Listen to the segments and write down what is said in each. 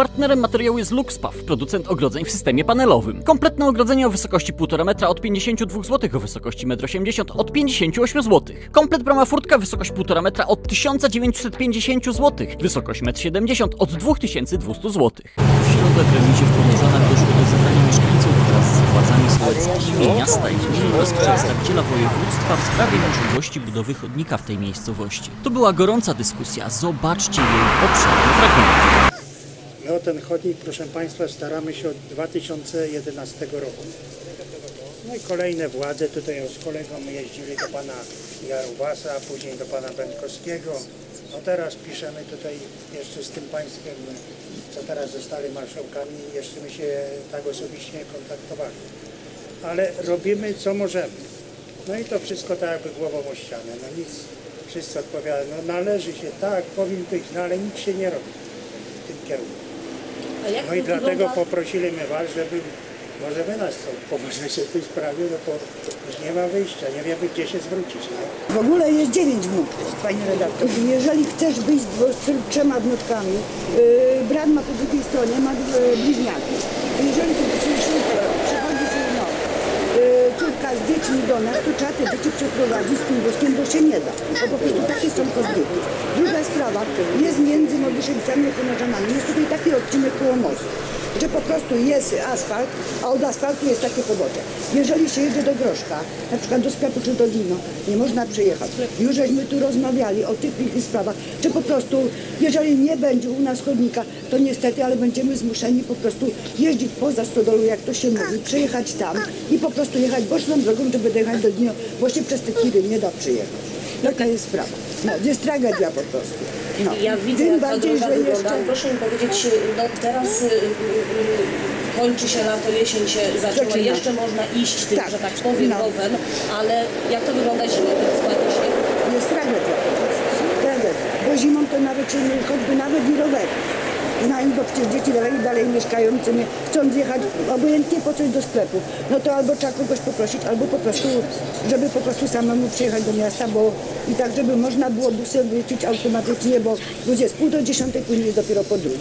Partnerem materiału jest Luxpaw, producent ogrodzeń w systemie panelowym. Kompletne ogrodzenie o wysokości 1,5 metra od 52 zł, o wysokości 1,80 m od 58 zł. Komplet brama furtka, wysokość 1,5 metra od 1950 zł, wysokość 1,70 m od 2200 zł. W środę w remizie w Pomorzanach doszło do zebrania mieszkańców wraz z władzami sołeckimi miasta i gminy oraz przedstawiciela województwa w sprawie możliwości budowy chodnika w tej miejscowości. To była gorąca dyskusja, zobaczcie jej obszerny fragment. My o ten chodnik, proszę Państwa, staramy się od 2011 roku. No i kolejne władze, tutaj z kolegą jeździli do Pana Jarubasa, później do Pana Będkowskiego. No teraz piszemy tutaj jeszcze z tym Państwem, co teraz zostali marszałkami, jeszcze my się tak osobiście nie kontaktowali. Ale robimy co możemy. No i to wszystko tak jakby głową o ścianę. No nic, wszyscy odpowiadają, no należy się, tak, powinien być, no ale nic się nie robi w tym kierunku. No i dlatego poprosiliśmy Was, żeby może Wy nas pomożecie w tej sprawie, no bo już nie ma wyjścia, nie wiemy gdzie się zwrócić. Nie? W ogóle jest dziewięć wnuków, pani redaktor. Jeżeli chcesz wyjść z trzema wnuczkami, yy, brat ma po drugiej stronie, ma yy, bliźniaki. Jeżeli tu przyszły, przychodzi się no, z dziećmi do nas, to trzeba te dzieci przeprowadzić z tym wózkiem, bo się nie da. Bo po prostu takie są kobiety. Druga sprawa jest między Modyszyńcami a Konorzanami. Jest tutaj taki odcinek koło mostu że po prostu jest asfalt, a od asfaltu jest takie pobocze. Jeżeli się jedzie do Groszka, na przykład do sklepu czy do Dino, nie można przejechać. Już żeśmy tu rozmawiali o tych innych sprawach, że po prostu, jeżeli nie będzie u nas chodnika, to niestety, ale będziemy zmuszeni po prostu jeździć poza stodolą, jak to się mówi, przejechać tam i po prostu jechać boczną drogą, żeby dojechać do Dino, bo się przez te tiry nie da przyjechać. Taka jest sprawa. No, jest tragedia po prostu. No. Ja widzę, Tym jak ta bardziej, droga że wygląda. jeszcze... Proszę mi powiedzieć, no teraz y, y, y, kończy się lato, jesień się zaczęła, Zaczyna. jeszcze można iść tym, Tak. że tak powiem, No. rowem, ale jak to wygląda zimą, spadnie śnieg? jest tragedia. Tragedia. Bo zimą to nawet się nie, choćby nawet i rower. Znają, bo przecież dzieci dalej, dalej mieszkają, co nie chcą zjechać obojętnie po coś do sklepu. No to albo trzeba kogoś poprosić, albo po prostu, żeby po prostu samemu przyjechać do miasta, bo i tak, żeby można było busy wrócić automatycznie, bo luz jest pół do dziesiątej, później dopiero po drugiej.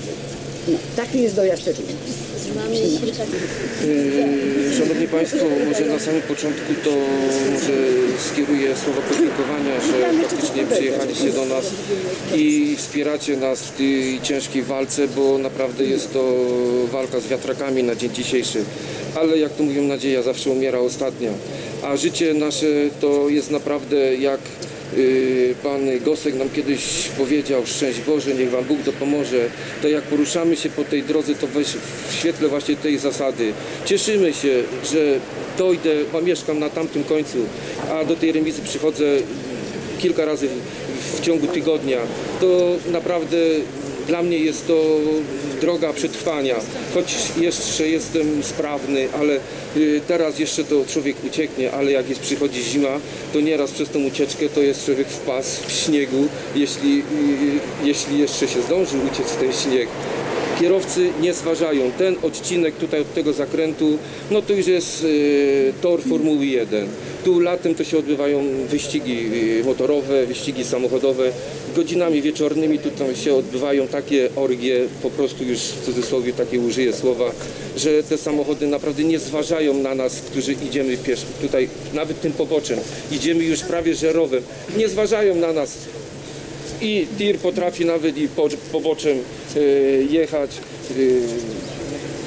No, taki jest dojazd też. Szanowni Państwo, może na samym początku to może skieruję słowa podziękowania, że faktycznie przyjechaliście do nas i wspieracie nas w tej ciężkiej walce, bo naprawdę jest to walka z wiatrakami na dzień dzisiejszy. Ale jak to mówią, nadzieja zawsze umiera ostatnia. A życie nasze to jest naprawdę jak Yy, Pan Gosek nam kiedyś powiedział, szczęść Boże, niech Wam Bóg dopomoże. To jak poruszamy się po tej drodze, to weź w świetle właśnie tej zasady. Cieszymy się, że dojdę, bo mieszkam na tamtym końcu, a do tej remizy przychodzę kilka razy w ciągu tygodnia. To naprawdę dla mnie jest to droga przetrwania. Choć jeszcze jestem sprawny, ale y, teraz jeszcze to człowiek ucieknie, ale jak jest przychodzi zima, to nieraz przez tą ucieczkę to jest człowiek w pas w śniegu, jeśli, y, jeśli jeszcze się zdąży uciec w ten śnieg. Kierowcy nie zważają. Ten odcinek tutaj od tego zakrętu, no to już jest y, tor Formuły 1. Tu latem to się odbywają wyścigi motorowe, wyścigi samochodowe. Godzinami wieczornymi tutaj się odbywają takie orgie, po prostu już w cudzysłowie takie użyję słowa, że te samochody naprawdę nie zważają na nas, którzy idziemy piesz, tutaj nawet tym poboczem. Idziemy już prawie żerowem. Nie zważają na nas i tir potrafi nawet i po, poboczem y, jechać.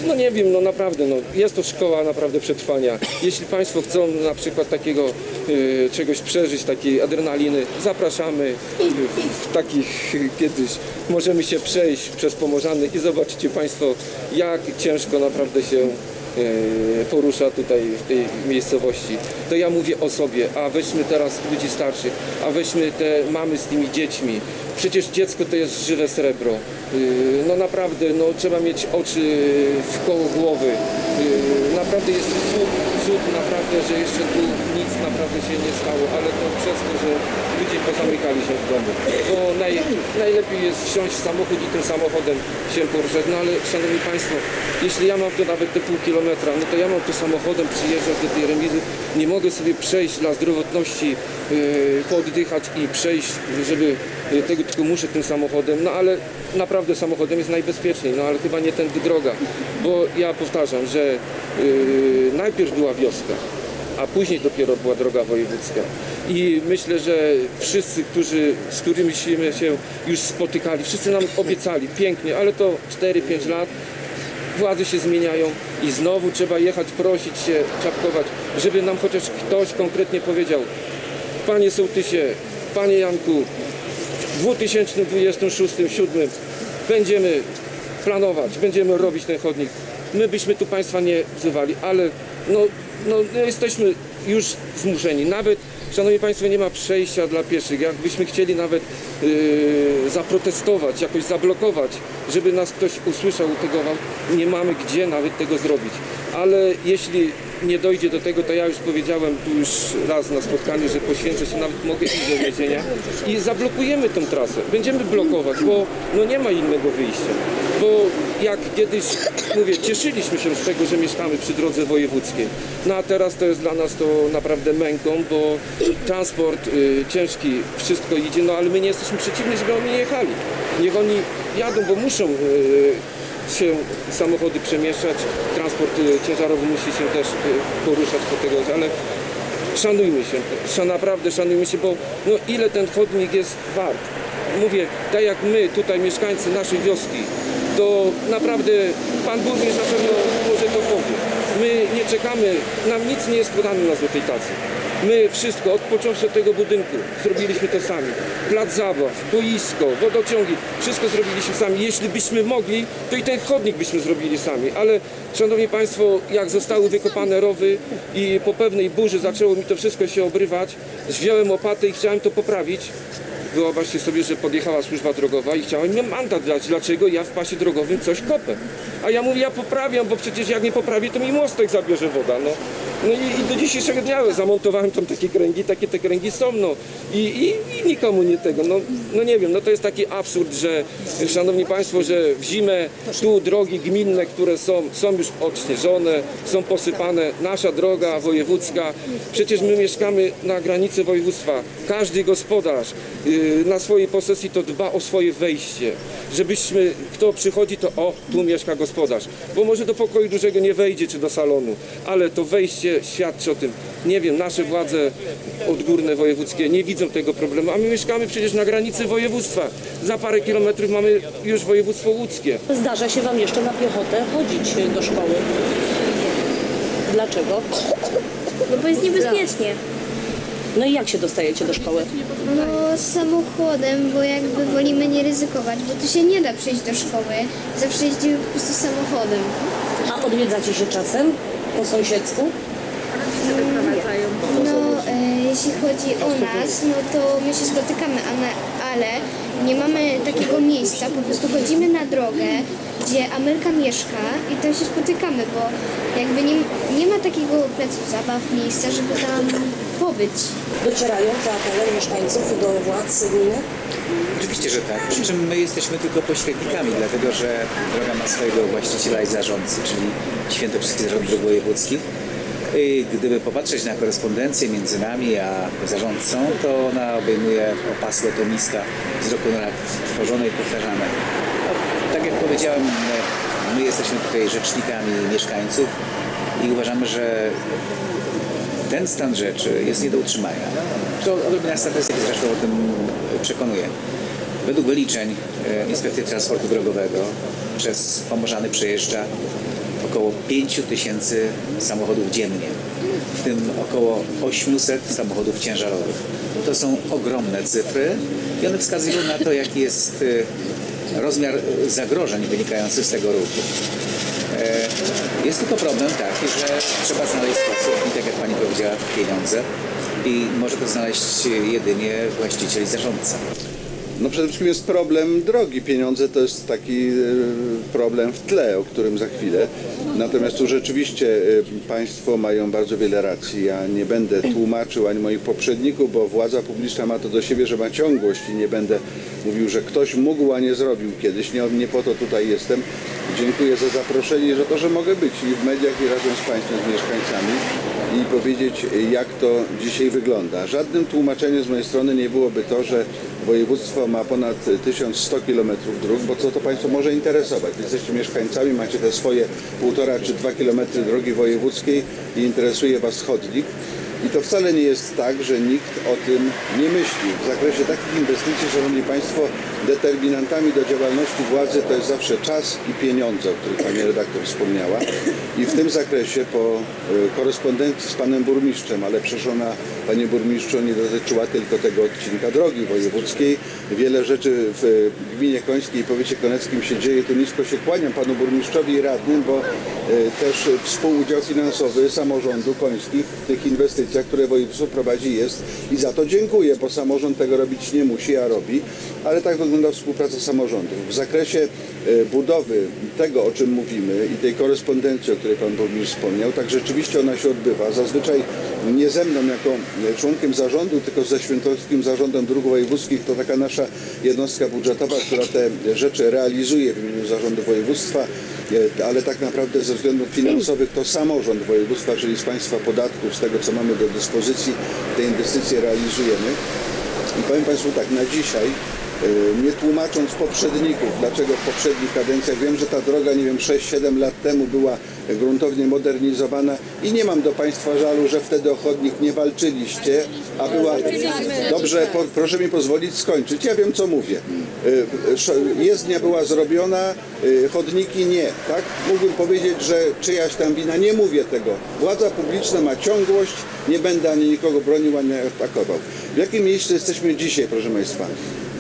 Y, no nie wiem, no naprawdę, no, jest to szkoła naprawdę przetrwania. Jeśli Państwo chcą na przykład takiego y, czegoś przeżyć, takiej adrenaliny, zapraszamy w, w takich y, kiedyś. Możemy się przejść przez Pomorzany i zobaczycie Państwo, jak ciężko naprawdę się e, porusza tutaj w tej miejscowości. To ja mówię o sobie, a weźmy teraz ludzi starszych, a weźmy te mamy z tymi dziećmi. Przecież dziecko to jest żywe srebro. Yy, No naprawdę, no, trzeba mieć oczy w koło głowy. Yy, Naprawdę jest cud, naprawdę, że jeszcze tu nic naprawdę się nie stało, ale to przez to, że ludzie pozamykali się w domu. Bo naj, najlepiej jest wsiąść w samochód i tym samochodem się poruszać. No ale szanowni Państwo, jeśli ja mam to nawet te pół kilometra, no to ja mam tu samochodem przyjeżdżać do tej remizy, nie mogę sobie przejść dla zdrowotności y, pooddychać i przejść, żeby y, tego tylko muszę tym samochodem, no ale naprawdę samochodem jest najbezpieczniej, no ale chyba nie tędy droga, bo ja powtarzam, że y, najpierw była wioska, a później dopiero była droga wojewódzka. I myślę, że wszyscy, którzy, z którymi się już spotykali, wszyscy nam obiecali pięknie, ale to 4-5 lat, władze się zmieniają i znowu trzeba jechać, prosić się, czapkować, żeby nam chociaż ktoś konkretnie powiedział, panie sołtysie, panie Janku, w 2026-2027 będziemy planować, będziemy robić ten chodnik. My byśmy tu Państwa nie wzywali, ale no, no, no jesteśmy już zmuszeni. Nawet, Szanowni Państwo, nie ma przejścia dla pieszych. Jakbyśmy chcieli nawet yy, zaprotestować, jakoś zablokować, żeby nas ktoś usłyszał, utegował, nie mamy gdzie nawet tego zrobić. Ale jeśli nie dojdzie do tego, to ja już powiedziałem tu już raz na spotkaniu, że poświęcę się, nawet mogę iść do więzienia i zablokujemy tą trasę. Będziemy blokować, bo no nie ma innego wyjścia. Bo jak kiedyś, mówię, cieszyliśmy się z tego, że mieszkamy przy drodze wojewódzkiej. No a teraz to jest dla nas to naprawdę męką, bo transport y, ciężki, wszystko idzie, no ale my nie jesteśmy przeciwni, żeby oni nie jechali. Niech oni jadą, bo muszą y, się samochody przemieszczać, transport y, ciężarowy musi się też y, poruszać po tego, ale szanujmy się, naprawdę szanujmy się, bo no ile ten chodnik jest wart. Mówię, tak jak my tutaj mieszkańcy naszej wioski, to naprawdę Pan Burmistrz na pewno może to powie. My nie czekamy, nam nic nie jest podane na złotej tacy. My wszystko, od początku tego budynku zrobiliśmy to sami. Plac zabaw, boisko, wodociągi, wszystko zrobiliśmy sami. Jeśli byśmy mogli, to i ten chodnik byśmy zrobili sami. Ale, Szanowni Państwo, jak zostały wykopane rowy i po pewnej burzy zaczęło mi to wszystko się obrywać, wziąłem łopatę i chciałem to poprawić. Wyobraźcie sobie, że podjechała służba drogowa i chciała mi mandat dać, dlaczego ja w pasie drogowym coś kopę. A ja mówię, ja poprawiam, bo przecież jak nie poprawię, to mi mostek zabierze woda. No, no i, i do dzisiejszego dnia zamontowałem tam takie kręgi, takie te kręgi są, no. I, i, i nikomu nie tego, no, no nie wiem, no to jest taki absurd, że Szanowni Państwo, że w zimę tu drogi gminne, które są, są już odśnieżone, są posypane, nasza droga wojewódzka, przecież my mieszkamy na granicy województwa. Każdy gospodarz yy, na swojej posesji to dba o swoje wejście, żebyśmy, kto przychodzi, to o, tu mieszka gospodarz, bo może do pokoju dużego nie wejdzie, czy do salonu, ale to wejście świadczy o tym. Nie wiem, nasze władze odgórne, wojewódzkie nie widzą tego problemu, a my mieszkamy przecież na granicy województwa. Za parę kilometrów mamy już województwo łódzkie. Zdarza się Wam jeszcze na piechotę chodzić do szkoły. Dlaczego? No bo jest niebezpiecznie. No i jak się dostajecie do szkoły? No samochodem, bo jakby wolimy nie ryzykować, bo tu się nie da przejść do szkoły. Zawsze jeździmy po prostu samochodem. A odwiedzacie się czasem po sąsiedzku? Jeśli chodzi o nas, no to my się spotykamy, ale nie mamy takiego miejsca, po prostu chodzimy na drogę, gdzie Amelka mieszka i tam się spotykamy, bo jakby nie, nie ma takiego placu zabaw, miejsca, żeby tam pobyć. Docierają te apele mieszkańców do władz gminy? Oczywiście, że tak. Przy czym my jesteśmy tylko pośrednikami, dlatego że droga ma swojego właściciela i zarządcy, czyli Świętokrzyski Zarząd Dróg Wojewódzkich. Gdyby popatrzeć na korespondencję między nami a zarządcą, to ona obejmuje opasłe to miska z roku na rok tworzone i powtarzane. No, tak jak powiedziałem, my- my jesteśmy tutaj rzecznikami mieszkańców i uważamy, że ten stan rzeczy jest nie do utrzymania. To odrobina statystyki zresztą o tym przekonuje. Według wyliczeń e, Inspekcji Transportu Drogowego przez Pomorzany przejeżdża około 5 tysięcy samochodów dziennie, w tym około 800 samochodów ciężarowych. To są ogromne cyfry i one wskazują na to, jaki jest e, rozmiar e, zagrożeń wynikających z tego ruchu. E, Jest tylko problem taki, że trzeba znaleźć sposób i tak jak Pani powiedziała, pieniądze i może to znaleźć jedynie właściciel i zarządca. No przede wszystkim jest problem drogi. Pieniądze to jest taki e, problem w tle, o którym za chwilę. Natomiast tu rzeczywiście e, Państwo mają bardzo wiele racji. Ja nie będę tłumaczył ani moich poprzedników, bo władza publiczna ma to do siebie, że ma ciągłość i nie będę mówił, że ktoś mógł, a nie zrobił kiedyś. Nie, nie po to tutaj jestem. Dziękuję za zaproszenie i za to, że mogę być i w mediach i razem z Państwem, z mieszkańcami i powiedzieć, jak to dzisiaj wygląda. Żadnym tłumaczeniem z mojej strony nie byłoby to, że województwo ma ponad 1100 km dróg, bo co to Państwo może interesować? Jesteście mieszkańcami, macie te swoje półtora czy dwa kilometry drogi wojewódzkiej i interesuje Was chodnik. I to wcale nie jest tak, że nikt o tym nie myśli. W zakresie takich inwestycji, Szanowni Państwo, determinantami do działalności władzy to jest zawsze czas i pieniądze, o których Pani redaktor wspomniała. I w tym zakresie po e, korespondencji z Panem Burmistrzem, ale przecież ona, Panie Burmistrzu, nie dotyczyła tylko tego odcinka drogi wojewódzkiej. Wiele rzeczy w gminie Końskiej i powiecie koneckim się dzieje. Tu nisko się kłaniam Panu Burmistrzowi i radnym, bo e, też współudział finansowy samorządu końskich w tych inwestycjach, które województwo prowadzi jest i za to dziękuję, bo samorząd tego robić nie musi, a robi. Ale tak wygląda współpraca samorządów. W zakresie e, budowy tego, o czym mówimy i tej korespondencji, o której Pan Burmistrz wspomniał, tak rzeczywiście ona się odbywa. Zazwyczaj nie ze mną jako e, członkiem zarządu, tylko ze Świętokrzyskim Zarządem Dróg Wojewódzkich. To taka nasza jednostka budżetowa, która te rzeczy realizuje w imieniu Zarządu Województwa, e, ale tak naprawdę ze względów finansowych to samorząd województwa, czyli z Państwa podatków, z tego co mamy do dyspozycji, te inwestycje realizujemy. I powiem Państwu tak, na dzisiaj, nie tłumacząc poprzedników, dlaczego w poprzednich kadencjach, wiem, że ta droga, nie wiem, 6-7 lat temu była gruntownie modernizowana i nie mam do Państwa żalu, że wtedy o chodnik nie walczyliście, a była... Dobrze, po, proszę mi pozwolić skończyć. Ja wiem, co mówię. Y, Jezdnia była zrobiona, y, chodniki nie, tak? Mógłbym powiedzieć, że czyjaś tam wina. Nie mówię tego. Władza publiczna ma ciągłość, nie będę ani nikogo bronił, ani atakował. W jakim miejscu jesteśmy dzisiaj, proszę Państwa?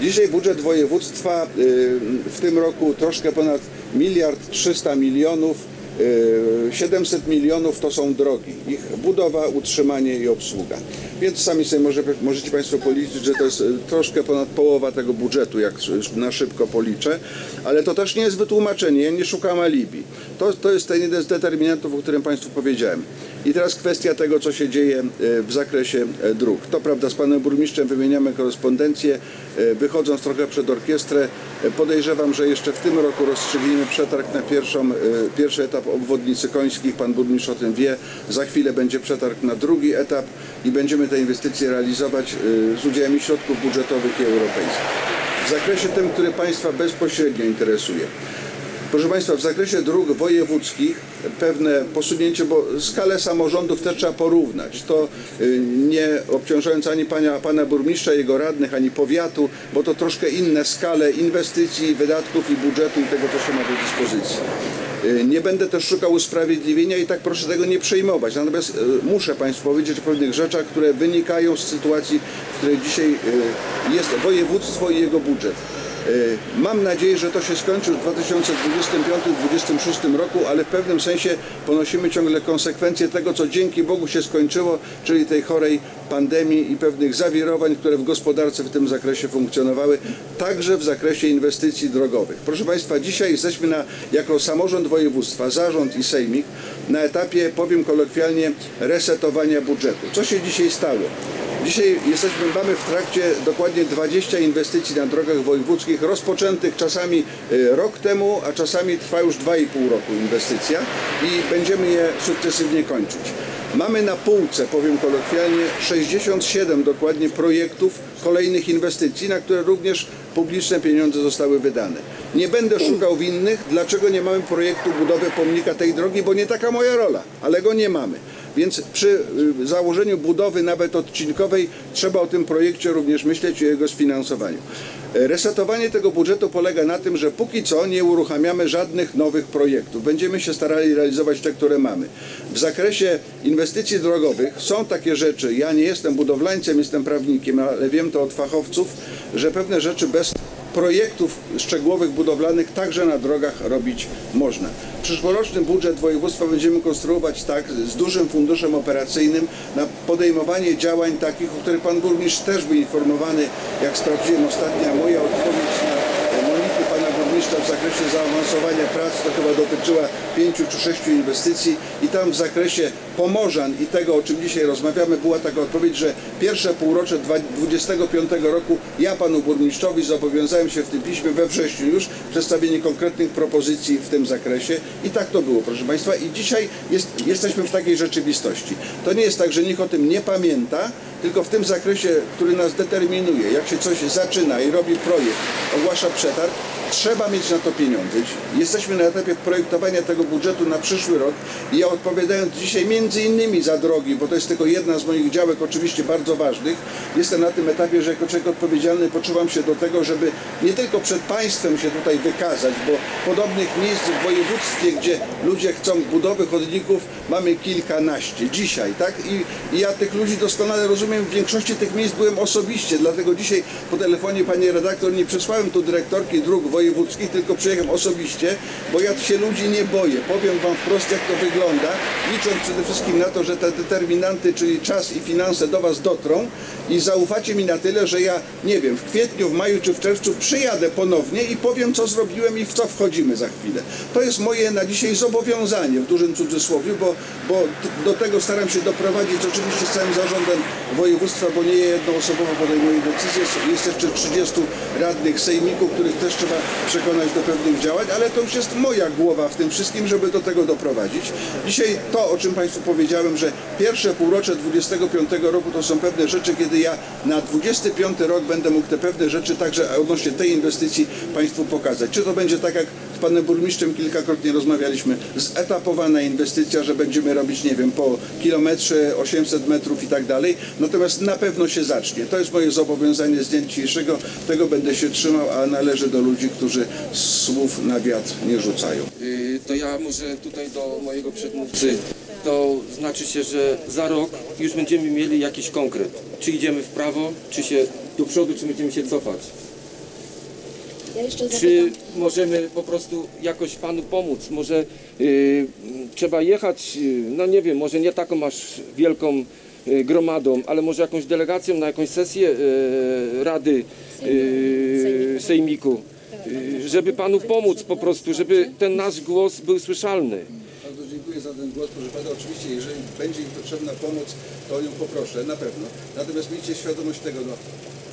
Dzisiaj budżet województwa y, w tym roku troszkę ponad miliard 300 milionów. y, 700 milionów to są drogi, ich budowa, utrzymanie i obsługa. Więc sami sobie może, możecie Państwo policzyć, że to jest y, troszkę ponad połowa tego budżetu, jak na szybko policzę, ale to też nie jest wytłumaczenie, ja nie szukam alibi. To, to jest ten jeden z determinantów, o którym Państwu powiedziałem. I teraz kwestia tego, co się dzieje y, w zakresie e, dróg. To prawda, z Panem Burmistrzem wymieniamy korespondencję, y, wychodząc trochę przed orkiestrę. Podejrzewam, że jeszcze w tym roku rozstrzygniemy przetarg na pierwszą, pierwszy etap obwodnicy Końskich. Pan Burmistrz o tym wie. Za chwilę będzie przetarg na drugi etap i będziemy te inwestycje realizować z udziałem środków budżetowych i europejskich. W zakresie tym, który Państwa bezpośrednio interesuje. Proszę Państwa, w zakresie dróg wojewódzkich pewne posunięcie, bo skalę samorządów też trzeba porównać. To y, nie obciążając ani pana, pana burmistrza, jego radnych, ani powiatu, bo to troszkę inne skale inwestycji, wydatków i budżetu i tego, co się ma do dyspozycji. Y, Nie będę też szukał usprawiedliwienia i tak proszę tego nie przejmować. Natomiast y, muszę Państwu powiedzieć o pewnych rzeczach, które wynikają z sytuacji, w której dzisiaj jest województwo i jego budżet. Y, Mam nadzieję, że to się skończy w 2025-2026 roku, ale w pewnym sensie ponosimy ciągle konsekwencje tego, co dzięki Bogu się skończyło, czyli tej chorej pandemii i pewnych zawirowań, które w gospodarce w tym zakresie funkcjonowały, także w zakresie inwestycji drogowych. Proszę Państwa, dzisiaj jesteśmy na, jako samorząd województwa, zarząd i sejmik na etapie, powiem kolokwialnie, resetowania budżetu. Co się dzisiaj stało? Dzisiaj jesteśmy, mamy w trakcie dokładnie 20 inwestycji na drogach wojewódzkich, rozpoczętych czasami y, rok temu, a czasami trwa już 2,5 roku inwestycja i będziemy je sukcesywnie kończyć. Mamy na półce, powiem kolokwialnie, 67 dokładnie projektów kolejnych inwestycji, na które również publiczne pieniądze zostały wydane. Nie będę szukał winnych, dlaczego nie mamy projektu budowy pomnika tej drogi, bo nie taka moja rola, ale go nie mamy. Więc przy y, założeniu budowy nawet odcinkowej trzeba o tym projekcie również myśleć i o jego sfinansowaniu. E, Resetowanie tego budżetu polega na tym, że póki co nie uruchamiamy żadnych nowych projektów. Będziemy się starali realizować te, które mamy. W zakresie inwestycji drogowych są takie rzeczy, ja nie jestem budowlańcem, jestem prawnikiem, ale wiem to od fachowców, że pewne rzeczy bez projektów szczegółowych budowlanych także na drogach robić można. Przyszłoroczny budżet województwa będziemy konstruować tak z dużym funduszem operacyjnym na podejmowanie działań takich, o których pan burmistrz też był informowany, jak sprawdziłem ostatnia moja odpowiedź burmistrza w zakresie zaawansowania prac, to chyba dotyczyła pięciu czy sześciu inwestycji i tam w zakresie Pomorzan i tego, o czym dzisiaj rozmawiamy, była taka odpowiedź, że pierwsze półrocze 2025 roku ja panu burmistrzowi zobowiązałem się w tym piśmie we wrześniu już przedstawienie konkretnych propozycji w tym zakresie i tak to było, proszę państwa. I dzisiaj jest, jesteśmy w takiej rzeczywistości. To nie jest tak, że nikt o tym nie pamięta, tylko w tym zakresie, który nas determinuje, jak się coś zaczyna i robi projekt, ogłasza przetarg, trzeba mieć na to pieniądze. Jesteśmy na etapie projektowania tego budżetu na przyszły rok i ja odpowiadając dzisiaj między innymi za drogi, bo to jest tylko jedna z moich działek oczywiście bardzo ważnych, jestem na tym etapie, że jako człowiek odpowiedzialny poczuwam się do tego, żeby nie tylko przed państwem się tutaj wykazać, bo podobnych miejsc w województwie, gdzie ludzie chcą budowy chodników, mamy kilkanaście dzisiaj, tak? I, I ja tych ludzi doskonale rozumiem, w większości tych miejsc byłem osobiście, dlatego dzisiaj po telefonie pani redaktor nie przesłałem tu dyrektorki dróg wojewódzkich, tylko przyjechałem osobiście, bo ja się ludzi nie boję. Powiem wam wprost, jak to wygląda, licząc przede wszystkim na to, że te determinanty, czyli czas i finanse do was dotrą i zaufacie mi na tyle, że ja, nie wiem, w kwietniu, w maju czy w czerwcu przyjadę ponownie i powiem, co zrobiłem i w co wchodzimy za chwilę. To jest moje na dzisiaj zobowiązanie, w dużym cudzysłowie, bo, bo do tego staram się doprowadzić oczywiście z całym zarządem województwa, bo nie jednoosobowo podejmuję decyzje. Jest jeszcze 30 radnych sejmików, których też trzeba przekonać do pewnych działań, ale to już jest moja głowa w tym wszystkim, żeby do tego doprowadzić. Dzisiaj to, o czym Państwu powiedziałem, że pierwsze półrocze 25 roku to są pewne rzeczy, kiedy ja na 25 rok będę mógł te pewne rzeczy także odnośnie tej inwestycji Państwu pokazać. Czy to będzie tak jak Panem Burmistrzem kilkakrotnie rozmawialiśmy, zetapowana inwestycja, że będziemy robić, nie wiem, po kilometrze 800 metrów i tak dalej, natomiast na pewno się zacznie. To jest moje zobowiązanie z dnia dzisiejszego, tego będę się trzymał, a należy do ludzi, którzy słów na wiatr nie rzucają. Y, To ja może tutaj do mojego przedmówcy. To znaczy się, że za rok już będziemy mieli jakiś konkret. Czy idziemy w prawo, czy się do przodu, czy będziemy się cofać. Ja jeszcze Czy możemy po prostu jakoś Panu pomóc? Może y, trzeba jechać, y, no nie wiem, może nie taką aż wielką y, gromadą, ale może jakąś delegacją na jakąś sesję y, Rady y, Sejmiku, y, żeby Panu pomóc po prostu, żeby ten nasz głos był słyszalny. Bardzo dziękuję za ten głos, proszę Pana. Oczywiście, jeżeli będzie im potrzebna pomoc, to ją poproszę, na pewno. Natomiast miejcie świadomość tego, no,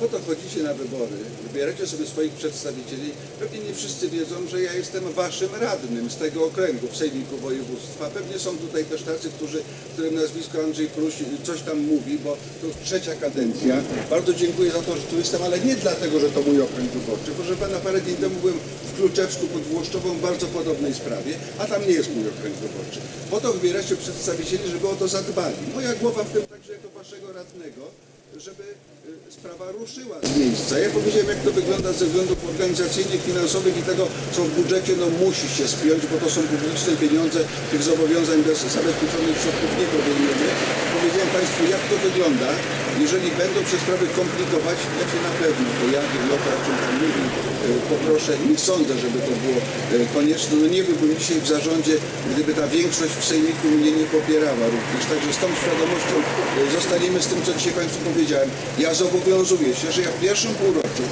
po to chodzicie na wybory, wybieracie sobie swoich przedstawicieli. Pewnie nie wszyscy wiedzą, że ja jestem Waszym radnym z tego okręgu w Sejmiku Województwa. Pewnie są tutaj też tacy, którzy, którym nazwisko Andrzej Pruś coś tam mówi, bo to już trzecia kadencja. Bardzo dziękuję za to, że tu jestem, ale nie dlatego, że to mój okręg wyborczy. Proszę Pana, parę dni temu byłem w Kluczewsku pod Włoszczową w bardzo podobnej sprawie, a tam nie jest mój okręg wyborczy. Po to wybieracie przedstawicieli, żeby o to zadbali. Moja głowa w tym także jako Waszego radnego, żeby y, sprawa ruszyła z miejsca. Ja powiedziałem, jak to wygląda ze względów organizacyjnych, finansowych i tego, co w budżecie no, musi się spiąć, bo to są publiczne pieniądze, tych zobowiązań bez zabezpieczonych środków nie podejmiemy. Powiedziałem Państwu, jak to wygląda, jeżeli będą się sprawy komplikować, ja się na pewno pojawię, to o czym Pan mówił, y, poproszę. Nie sądzę, żeby to było y, konieczne. No nie byłbym dzisiaj w zarządzie, gdyby ta większość w Sejmiku mnie nie popierała również. Także z tą świadomością y, zostaniemy z tym, co dzisiaj Państwu powiedziałem. Ja zobowiązuję się, że ja w pierwszym półroczu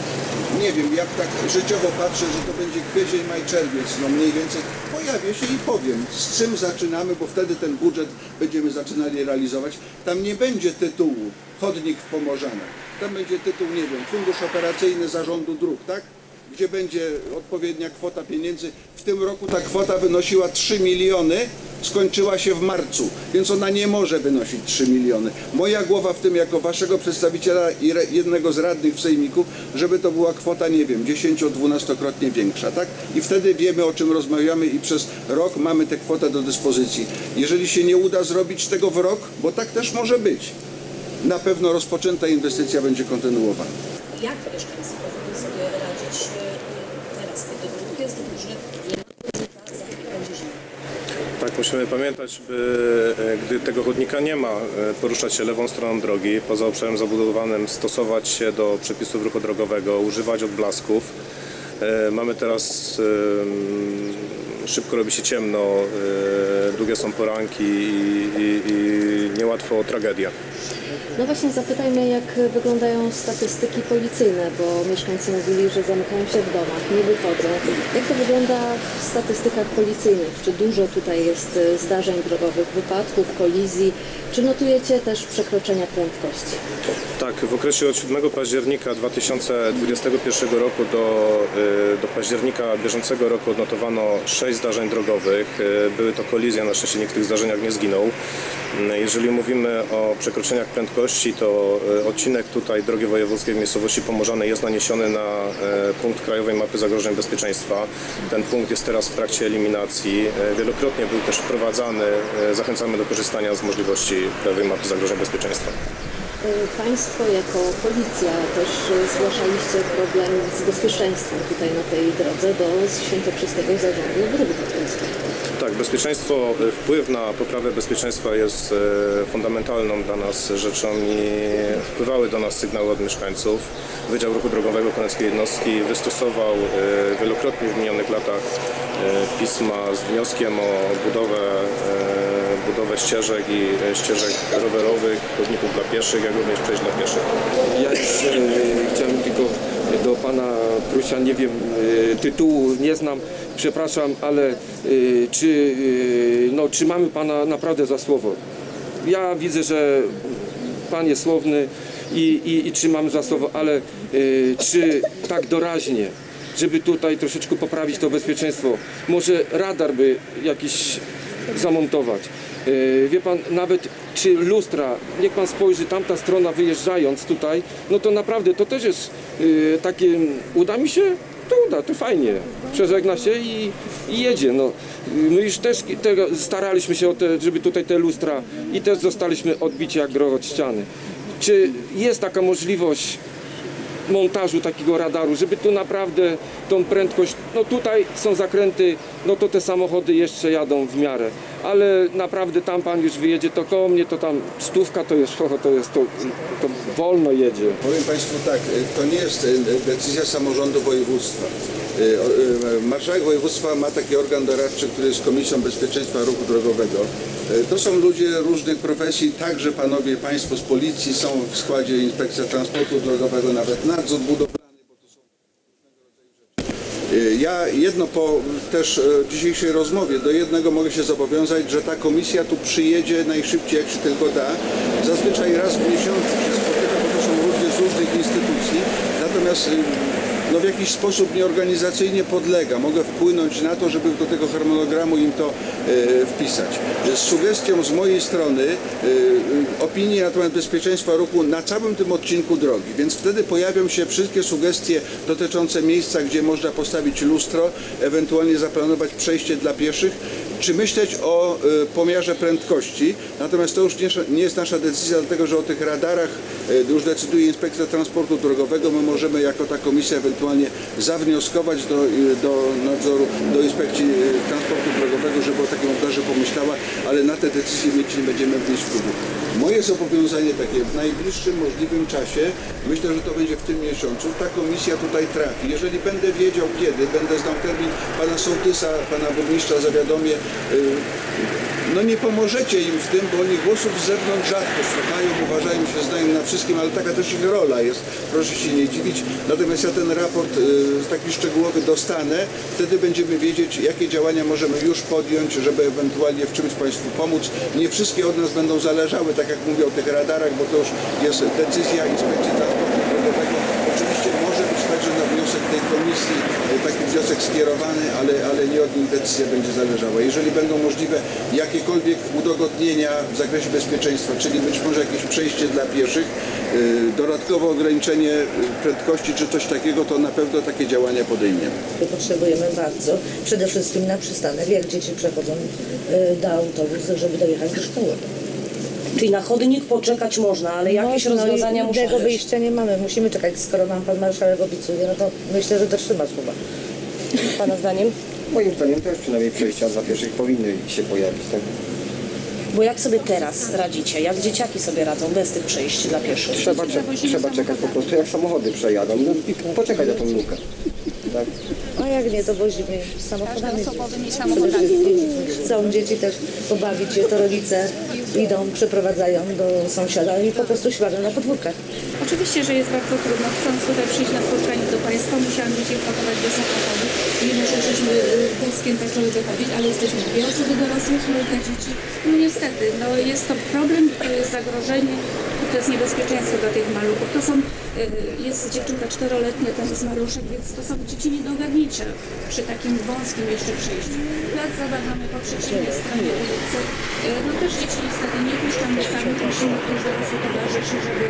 nie wiem, jak tak życiowo patrzę, że to będzie kwiecień, maj, czerwiec, no mniej więcej, pojawię się i powiem, z czym zaczynamy, bo wtedy ten budżet będziemy zaczynali realizować. Tam nie będzie tytułu chodnik w Pomorzanach. Tam będzie tytuł, nie wiem, Fundusz Operacyjny Zarządu Dróg, tak? Gdzie będzie odpowiednia kwota pieniędzy. W tym roku ta kwota wynosiła 3 miliony, skończyła się w marcu, więc ona nie może wynosić 3 miliony. Moja głowa w tym jako waszego przedstawiciela i jednego z radnych w Sejmiku, żeby to była kwota, nie wiem, 10-12-krotnie większa, tak? I wtedy wiemy o czym rozmawiamy i przez rok mamy tę kwotę do dyspozycji. Jeżeli się nie uda zrobić tego w rok, bo tak też może być, na pewno rozpoczęta inwestycja będzie kontynuowana. jak mieszkańcy powinni sobie radzić e, teraz, kiedy dróg jest duży, nie ma ryzyka, za chwilę będzie zima. Tak, musimy pamiętać, by e, gdy tego chodnika nie ma, e, poruszać się lewą stroną drogi, poza obszarem zabudowanym stosować się do przepisów ruchu drogowego, używać odblasków, E, Mamy teraz, szybko robi się ciemno, długie są poranki i, i, i niełatwo o tragedię. No właśnie zapytajmy, jak wyglądają statystyki policyjne, bo mieszkańcy mówili, że zamykają się w domach, nie wychodzą. Jak to wygląda w statystykach policyjnych? Czy dużo tutaj jest zdarzeń drogowych, wypadków, kolizji? Czy notujecie też przekroczenia prędkości? Tak, w okresie od 7 października 2021 roku do, y, do października bieżącego roku odnotowano 6 zdarzeń drogowych. Y, Były to kolizje, na szczęście nikt w tych zdarzeniach nie zginął. Y, Jeżeli mówimy o przekroczeniach prędkości, to y, odcinek tutaj drogi wojewódzkiej w miejscowości Pomorzanej jest naniesiony na y, punkt Krajowej Mapy Zagrożeń Bezpieczeństwa. Ten punkt jest teraz w trakcie eliminacji. Y, Wielokrotnie był też wprowadzany. Zachęcamy do korzystania z możliwości Krajowej Mapy Zagrożeń Bezpieczeństwa. E, Państwo jako policja też e, zgłaszaliście problem z bezpieczeństwem tutaj na tej drodze do Świętokrzyskiego Zarządu Dróg bezpieczeństwo, y, wpływ na poprawę bezpieczeństwa jest e, fundamentalną dla nas rzeczą i wpływały do nas sygnały od mieszkańców. Wydział Ruchu Drogowego Koneckiej Jednostki wystosował e, wielokrotnie w minionych latach e, pisma z wnioskiem o budowę, e, budowę ścieżek i e, ścieżek rowerowych, chodników dla pieszych, jak również przejść dla pieszych. Ja jeszcze chciałem tylko do pana Prusia, nie wiem, e, tytułu nie znam, przepraszam, ale e, czy, no, trzymamy pana naprawdę za słowo? Ja widzę, że pan jest słowny i, i, i trzymamy za słowo, ale czy tak doraźnie, żeby tutaj troszeczkę poprawić to bezpieczeństwo, może radar by jakiś zamontować. E, Wie pan, nawet czy lustra, niech pan spojrzy, tamta strona wyjeżdżając tutaj, no to naprawdę to też jest e, takie, uda mi się? To uda, to fajnie. Przeżegna się i, i jedzie. No. My już też tego, staraliśmy się o te, żeby tutaj te lustra i też zostaliśmy odbici jak groch od ściany. Czy jest taka możliwość montażu takiego radaru, żeby tu naprawdę tą prędkość, no tutaj są zakręty, no to te samochody jeszcze jadą w miarę, ale naprawdę tam pan już wyjedzie, to koło mnie to tam stówka to jest, to jest, to, to wolno jedzie. Powiem Państwu tak, y, to nie jest y, decyzja samorządu województwa. Y, y, Marszałek województwa ma taki organ doradczy, który jest Komisją Bezpieczeństwa Ruchu Drogowego. Y, To są ludzie różnych profesji, także panowie państwo z policji są w składzie Inspekcja Transportu Drogowego, nawet nadzór budowlany. Y, Ja jedno po też e, dzisiejszej rozmowie, do jednego mogę się zobowiązać, że ta komisja tu przyjedzie najszybciej jak się tylko da. Zazwyczaj raz w miesiącu się spotyka, bo to są ludzie z różnych instytucji. Natomiast y, no w jakiś sposób nieorganizacyjnie podlega. Mogę wpłynąć na to, żeby do tego harmonogramu im to e, wpisać. Z sugestią z mojej strony e, e, opinii na temat bezpieczeństwa ruchu na całym tym odcinku drogi. Więc wtedy pojawią się wszystkie sugestie dotyczące miejsca, gdzie można postawić lustro, ewentualnie zaplanować przejście dla pieszych, czy myśleć o pomiarze prędkości. Natomiast to już nie, jest nasza decyzja, dlatego że o tych radarach już decyduje Inspekcja Transportu Drogowego. My możemy jako ta komisja ewentualnie zawnioskować do, e, do nadzoru, do Inspekcji e, Transportu Drogowego, żeby o takim obdarze pomyślała, ale na te decyzje mieć nie będziemy mieć wpływu. Moje zobowiązanie takie w najbliższym możliwym czasie, myślę, że to będzie w tym miesiącu, ta komisja tutaj trafi. Jeżeli będę wiedział kiedy, będę znał termin pana sołtysa, pana burmistrza, zawiadomię, y, no nie pomożecie im w tym, bo oni głosów z zewnątrz rzadko słuchają, uważają się, znają na wszystkim, ale taka też ich rola jest, proszę się nie dziwić. Natomiast ja ten raport y, taki szczegółowy dostanę, wtedy będziemy wiedzieć, jakie działania możemy już podjąć, żeby ewentualnie w czymś Państwu pomóc. Nie wszystkie od nas będą zależały, tak jak mówię o tych radarach, bo to już jest decyzja Inspekcji Transportu Drogowego. Także na wniosek tej komisji y, taki wniosek skierowany, ale, ale nie od nich decyzja będzie zależała. Jeżeli będą możliwe jakiekolwiek udogodnienia w zakresie bezpieczeństwa, czyli być może jakieś przejście dla pieszych, y, dodatkowe ograniczenie y, prędkości czy coś takiego, to na pewno takie działania podejmiemy. Potrzebujemy bardzo, przede wszystkim na przystanek, jak dzieci przechodzą do autobusu, żeby dojechać do szkoły. Czyli na chodnik poczekać można, ale jakieś No, rozwiązania no muszą innego być. wyjścia nie mamy, musimy czekać, skoro nam pan marszałek obiecuje, no to myślę, że dotrzyma słowa. Pana zdaniem? Moim zdaniem też przynajmniej przejścia dla pieszych powinny się pojawić. Tak? Bo jak sobie teraz radzicie? Jak dzieciaki sobie radzą bez tych przejść dla pieszych? Trzeba, cze- trzeba czekać po prostu jak samochody przejadą no, i poczekać na tą lukę. Tak? A jak nie, to wozimy samochodami. osobowymi samochodami. wszystkim Chcą dzieci też pobawić się, to rodzice idą, przeprowadzają do sąsiada i po prostu śpiewamy na podwórkach. Oczywiście, że jest bardzo trudno. Chcąc tutaj przyjść na spotkanie do Państwa, musiałam dzieci wpakować do samochodu. Mimo, że żeśmy wózkiem zaczęły wychodzić, ale jesteśmy dwie osoby dorosłe, trójka dzieci. No niestety, no jest to problem, to jest zagrożenie, to jest niebezpieczeństwo dla tych maluchów. To są, jest dziewczynka czteroletnia, to jest maluszek, więc to są dzieci niedogadnicze przy takim wąskim jeszcze przejściu. Plac zabaw mamy po przeciwnej stronie ulicy. Y, No też dzieci niestety nie puszczamy sami, musimy ktoś dorosły towarzyszy, żeby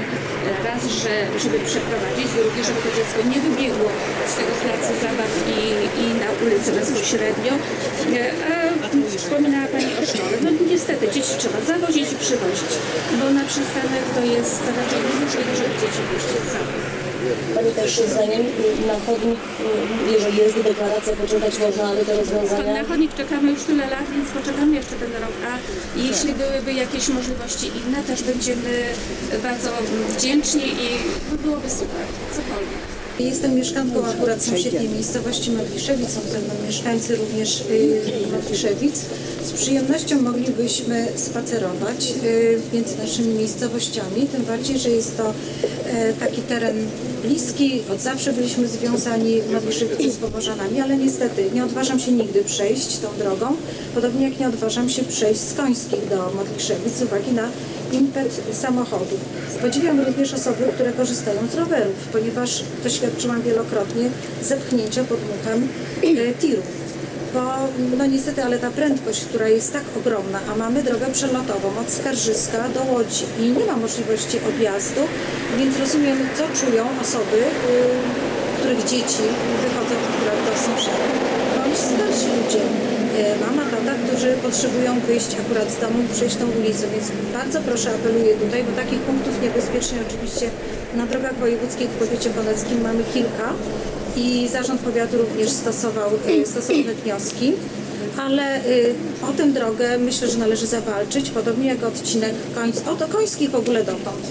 e, raz, że, żeby przeprowadzić, drugie, żeby to dziecko nie wybiegło z tego placu zabaw i, i na ulicę bezpośrednio. A wspominała Pani o szkole. No niestety dzieci trzeba zawozić i przywozić, bo na przystanek to jest raczej niemożliwe, żeby dzieci puścić. Pani też zdaniem na chodnik, y, jeżeli jest deklaracja, poczekać można, ale te rozwiązania... Na chodnik czekamy już tyle lat, więc poczekamy jeszcze ten rok. A jeśli byłyby jakieś możliwości inne, też będziemy bardzo wdzięczni i byłoby super, cokolwiek. Jestem mieszkanką akurat sąsiedniej miejscowości Modliszewic, są ze mną mieszkańcy również y, Modliszewic. Z przyjemnością moglibyśmy spacerować y, między naszymi miejscowościami, tym bardziej, że jest to e, taki teren bliski, od zawsze byliśmy związani w Modliszewicu z Pobożanami, ale niestety nie odważam się nigdy przejść tą drogą, podobnie jak nie odważam się przejść z Końskich do Modliszewic z uwagi na impet samochodów. Podziwiam również osoby, które korzystają z rowerów, ponieważ doświadczyłam wielokrotnie zepchnięcia pod muchem e, tirów. Bo no niestety, ale ta prędkość, która jest tak ogromna, a mamy drogę przelotową od Skarżyska do Łodzi i nie ma możliwości objazdu, więc rozumiem, co czują osoby, y, których dzieci wychodzą akurat do sąsiadów, bądź starsi ludzie, mama, tata, którzy potrzebują wyjść akurat z domu, przejść tą ulicą, więc bardzo proszę, apeluję tutaj, bo takich punktów niebezpiecznych oczywiście na drogach wojewódzkich w powiecie poleckim mamy kilka i Zarząd Powiatu również stosował y, stosowne wnioski, ale y, o tę drogę myślę, że należy zawalczyć, podobnie jak odcinek końc, o do końskich w ogóle dotąd.